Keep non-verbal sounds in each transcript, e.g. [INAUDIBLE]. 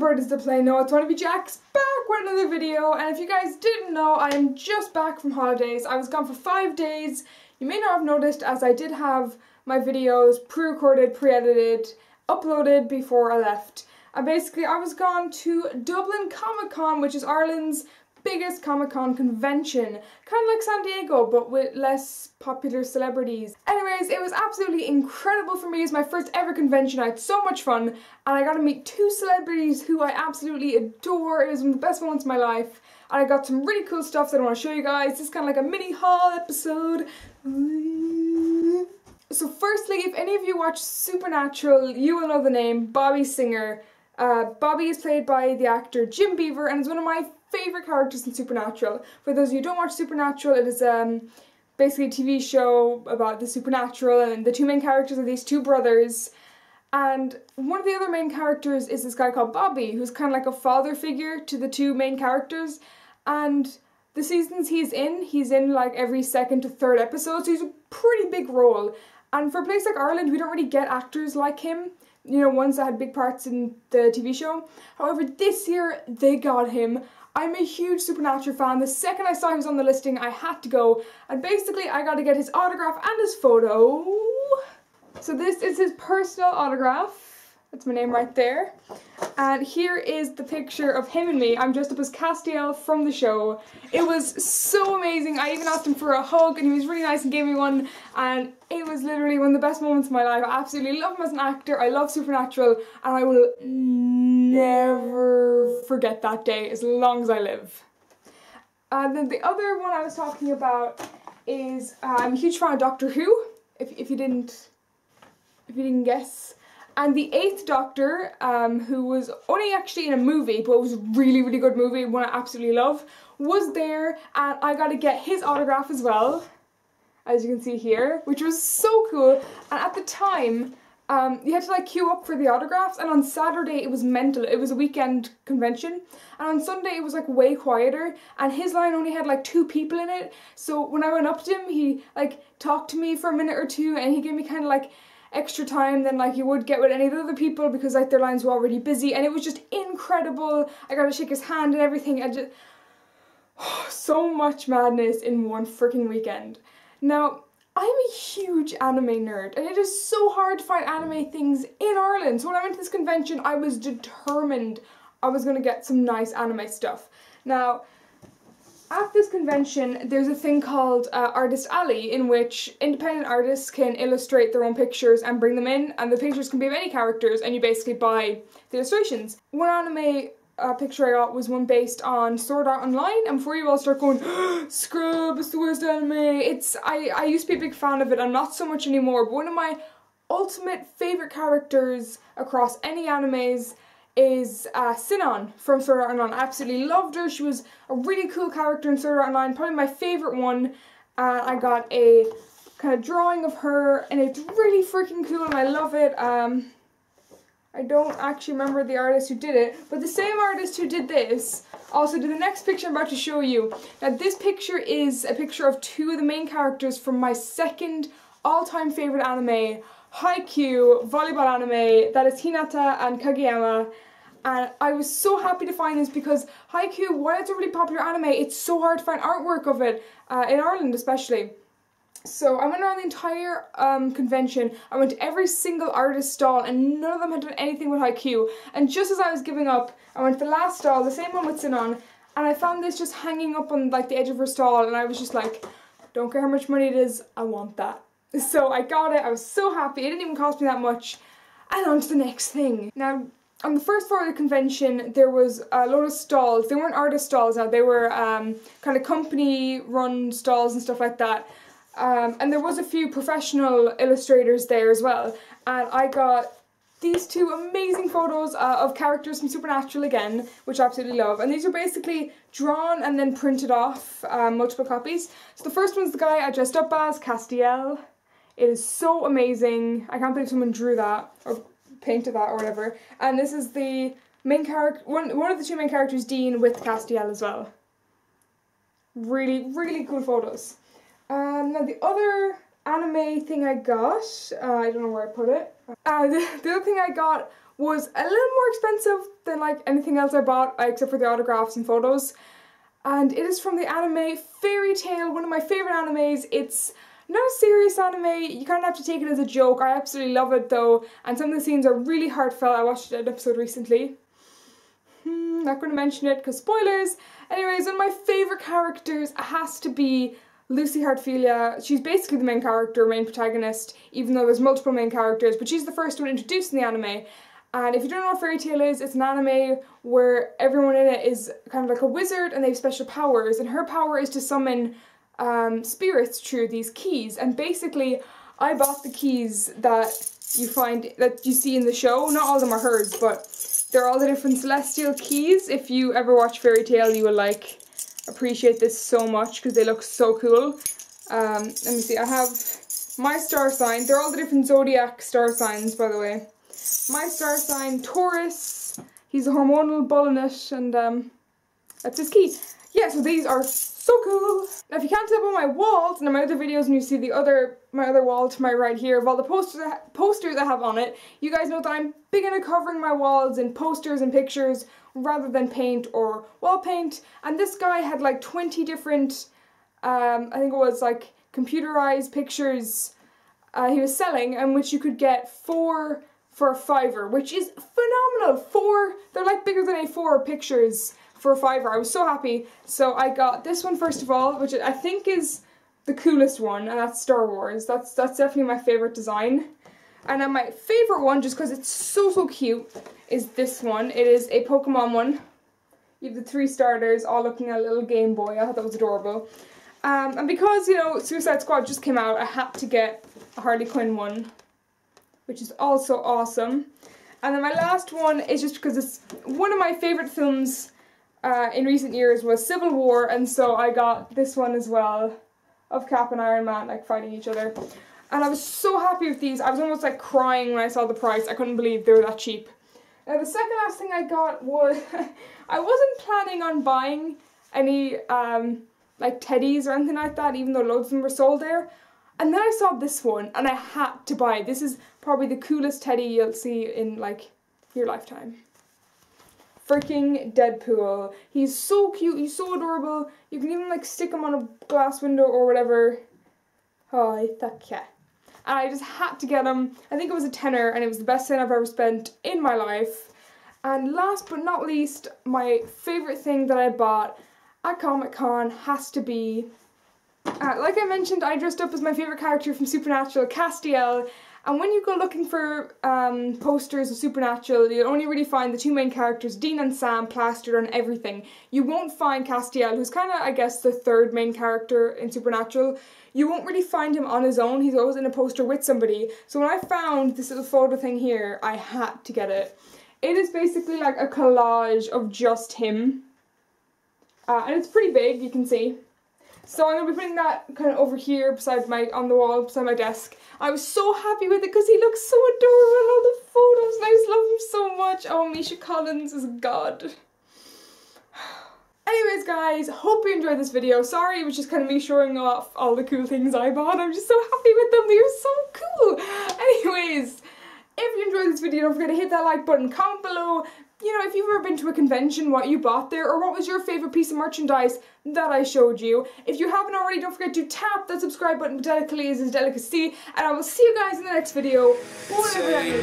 bird is the plane. No, it's Wannabe jacks back with another video. And if you guys didn't know, I am just back from holidays. I was gone for five days. You may not have noticed as I did have my videos pre-recorded, pre-edited, uploaded before I left. And basically I was gone to Dublin Comic Con, which is Ireland's biggest Comic Con convention. Kind of like San Diego, but with less popular celebrities. Anyways, it was absolutely incredible for me. It's my first ever convention. I had so much fun, and I got to meet two celebrities who I absolutely adore. It was one of the best moments of my life. And I got some really cool stuff that I want to show you guys. This is kind of like a mini haul episode. So firstly, if any of you watch Supernatural, you will know the name Bobby Singer. Uh, Bobby is played by the actor Jim Beaver and is one of my favourite characters in Supernatural. For those of you who don't watch Supernatural, it is um, basically a TV show about the supernatural and the two main characters are these two brothers. And one of the other main characters is this guy called Bobby, who's kind of like a father figure to the two main characters. And the seasons he's in, he's in like every second to third episode, so he's a pretty big role. And for a place like Ireland, we don't really get actors like him you know, ones that had big parts in the TV show. However, this year they got him, I'm a huge Supernatural fan. The second I saw he was on the listing, I had to go. And basically, I got to get his autograph and his photo. So this is his personal autograph. That's my name right there. And here is the picture of him and me. I'm dressed up as Castiel from the show. It was so amazing. I even asked him for a hug and he was really nice and gave me one. And it was literally one of the best moments of my life. I absolutely love him as an actor. I love Supernatural. And I will never forget that day as long as I live. And then the other one I was talking about is uh, I'm a huge fan of Doctor Who. If, if you didn't if you didn't guess. And the Eighth Doctor, um, who was only actually in a movie, but it was a really, really good movie, one I absolutely love, was there, and I got to get his autograph as well, as you can see here, which was so cool. And at the time, um, you had to like queue up for the autographs, and on Saturday it was mental. It was a weekend convention, and on Sunday it was like way quieter. And his line only had like two people in it, so when I went up to him, he like talked to me for a minute or two, and he gave me kind of like extra time than like you would get with any of the other people because like their lines were already busy and it was just incredible. I got to shake his hand and everything. I just [SIGHS] so much madness in one freaking weekend. Now, I'm a huge anime nerd and it is so hard to find anime things in Ireland. So when I went to this convention, I was determined I was going to get some nice anime stuff. Now, at this convention, there's a thing called uh, Artist Alley, in which independent artists can illustrate their own pictures and bring them in, and the pictures can be of any characters, and you basically buy the illustrations. One anime uh, picture I got was one based on Sword Art Online, and before you all start going, [GASPS] Scrub, it's the worst anime, it's, I, I used to be a big fan of it, I'm not so much anymore, but one of my ultimate favourite characters across any animes is uh, Sinon from Sword Art Online. I absolutely loved her. She was a really cool character in Sword Art Online, probably my favourite one. Uh, I got a kind of drawing of her and it's really freaking cool and I love it. Um, I don't actually remember the artist who did it, but the same artist who did this also did the next picture I'm about to show you. Now this picture is a picture of two of the main characters from my second all-time favourite anime, Haikyuu volleyball anime that is Hinata and Kageyama and I was so happy to find this because Haikyuu, while it's a really popular anime, it's so hard to find artwork of it, uh, in Ireland especially. So I went around the entire um, convention, I went to every single artist stall and none of them had done anything with Haikyuu. And just as I was giving up, I went to the last stall, the same one with Sinon, and I found this just hanging up on like the edge of her stall and I was just like, don't care how much money it is, I want that. [LAUGHS] So I got it, I was so happy, it didn't even cost me that much. And on to the next thing. Now, on the first floor of the convention, there was a lot of stalls. They weren't artist stalls now, they were um, kind of company run stalls and stuff like that. Um, and there was a few professional illustrators there as well. And I got these two amazing photos uh, of characters from Supernatural again, which I absolutely love. And these are basically drawn and then printed off, um, multiple copies. So the first one's the guy I dressed up as, Castiel. It is so amazing. I can't believe someone drew that, or painted that or whatever. And this is the main character, one, one of the two main characters, Dean, with Castiel as well. Really, really cool photos. Um, now the other anime thing I got, uh, I don't know where I put it. Uh, [LAUGHS] the, the other thing I got was a little more expensive than like anything else I bought, except for the autographs and photos. And it is from the anime Fairy Tail, one of my favorite animes. It's not a serious anime, you kind of have to take it as a joke. I absolutely love it though, and some of the scenes are really heartfelt. I watched an episode recently. Hmm, not going to mention it because spoilers. Anyways, one of my favorite characters has to be Lucy Heartfilia. She's basically the main character, main protagonist, even though there's multiple main characters, but she's the first one introduced in the anime. And if you don't know what Fairy Tail is, it's an anime where everyone in it is kind of like a wizard and they have special powers. And her power is to summon um, spirits through these keys. And basically, I bought the keys that you find, that you see in the show. Not all of them are hers, but they're all the different celestial keys. If you ever watch Fairy Tail, you will like appreciate this so much because they look so cool. Um, let me see, I have my star sign. They're all the different zodiac star signs, by the way. My star sign, Taurus. He's a hormonal bull and um, that's his key. Yeah, so these are so cool. Now, if you can't tell by my walls and my other videos, and you see the other my other wall to my right here of all the posters posters I have on it, you guys know that I'm big into covering my walls in posters and pictures rather than paint or wall paint. And this guy had like 20 different, um, I think it was like computerized pictures uh, he was selling, and which you could get four for a fiver, which is phenomenal. Four, they're like bigger than A4 pictures for a fiver. I was so happy. So I got this one first of all, which I think is the coolest one, and that's Star Wars. That's that's definitely my favorite design. And then my favorite one, just because it's so so cute, is this one. It is a Pokemon one. You have the three starters all looking at a little Game Boy. I thought that was adorable. Um, and because, you know, Suicide Squad just came out, I had to get a Harley Quinn one which is also awesome. And then my last one is just because it's one of my favourite films uh, in recent years was Civil War, and so I got this one as well of Cap and Iron Man like fighting each other. And I was so happy with these. I was almost like crying when I saw the price. I couldn't believe they were that cheap. Now the second last thing I got was [LAUGHS] I wasn't planning on buying any um, like teddies or anything like that, even though loads of them were sold there. And then I saw this one and I had to buy it. This is probably the coolest teddy you'll see in like your lifetime. Freaking Deadpool. He's so cute, he's so adorable. You can even like stick him on a glass window or whatever. Oh, I thought yeah. And I just had to get him. I think it was a tenner and it was the best thing I've ever spent in my life. And last but not least, my favourite thing that I bought at Comic Con has to be uh, like I mentioned, I dressed up as my favourite character from Supernatural, Castiel, and when you go looking for um, posters of Supernatural, you'll only really find the two main characters, Dean and Sam, plastered on everything. You won't find Castiel, who's kind of, I guess, the third main character in Supernatural. You won't really find him on his own, he's always in a poster with somebody. So when I found this little photo thing here, I had to get it. It is basically like a collage of just him. Uh, and it's pretty big, you can see. So I'm to be putting that kind of over here beside my, on the wall beside my desk. I was so happy with it because he looks so adorable all the photos and I just love him so much. Oh, Misha Collins is God. [SIGHS] Anyways guys, hope you enjoyed this video. Sorry it was just kind of me showing off all the cool things I bought. I'm just so happy with them. They are so cool. [SIGHS] Anyways, if you enjoyed this video, don't forget to hit that like button, comment below, you know, if you've ever been to a convention, what you bought there, or what was your favourite piece of merchandise that I showed you. If you haven't already, don't forget to tap that subscribe button, delicately is a delicacy, and I will see you guys in the next video, whatever that is.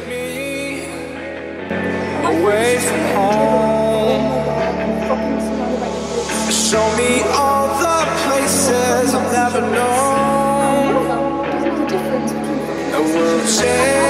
Away from home. Show me all the places I've never known. The world change.